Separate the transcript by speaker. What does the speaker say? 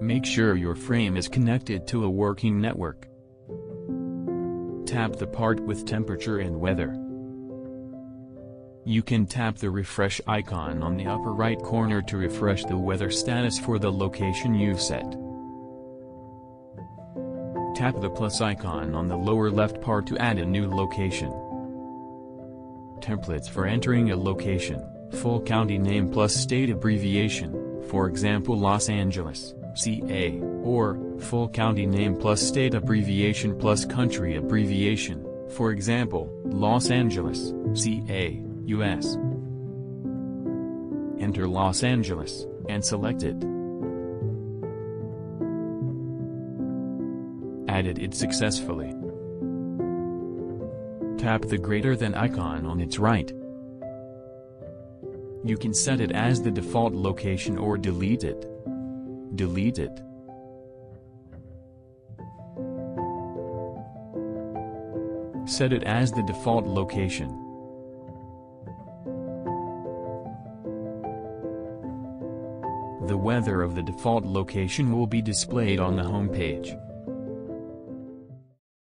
Speaker 1: Make sure your frame is connected to a working network. Tap the part with temperature and weather. You can tap the refresh icon on the upper right corner to refresh the weather status for the location you've set. Tap the plus icon on the lower left part to add a new location. Templates for entering a location full county name plus state abbreviation, for example Los Angeles, CA, or, full county name plus state abbreviation plus country abbreviation, for example, Los Angeles, CA. US. Enter Los Angeles, and select it. Added it successfully. Tap the greater than icon on its right. You can set it as the default location or delete it. Delete it. Set it as the default location. The weather of the default location will be displayed on the home page.